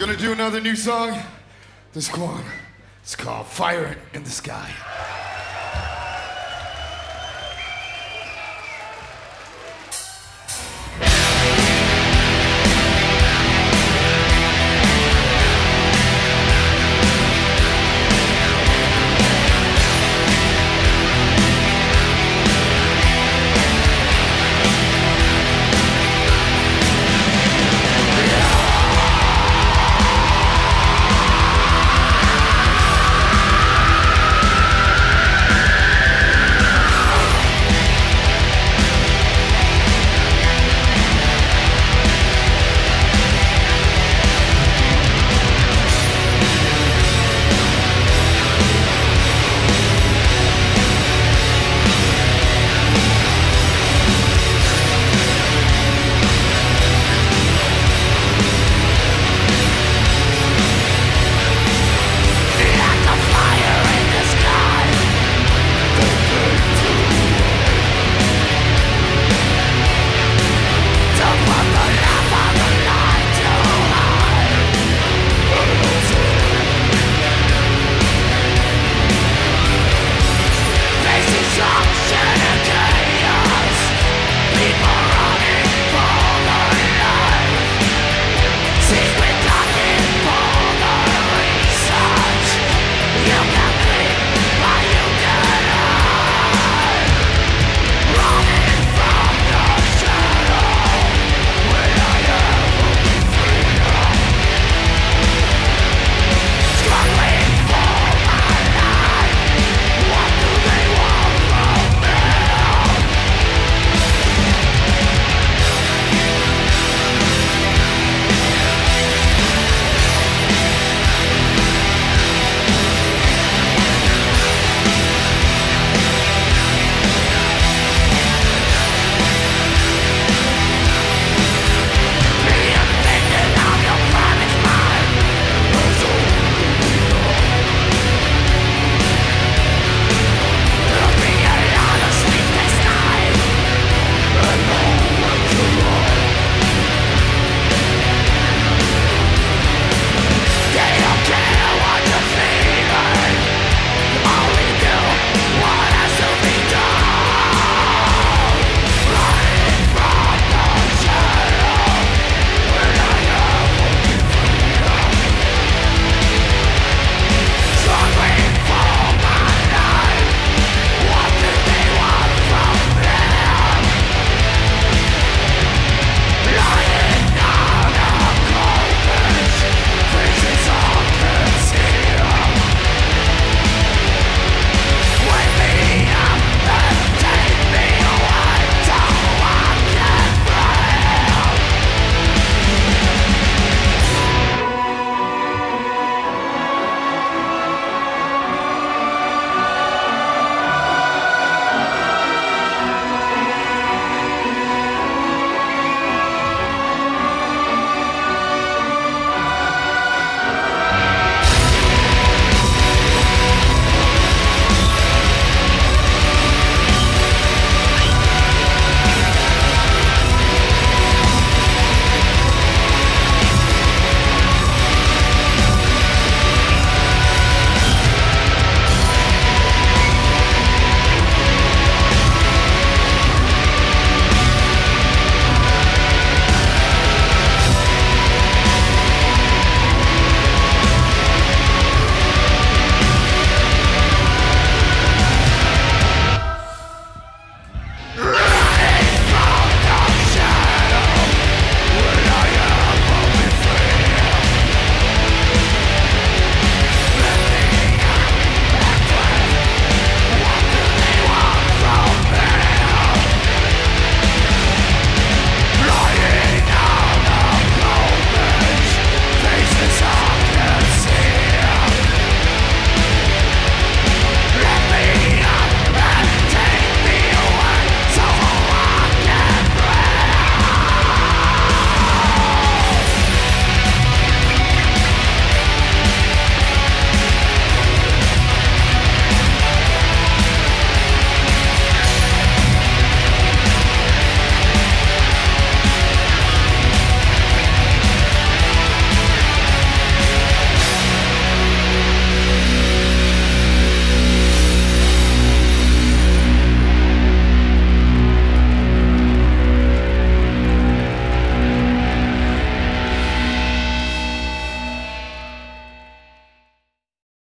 Gonna do another new song. This one. It's called Fire in the Sky.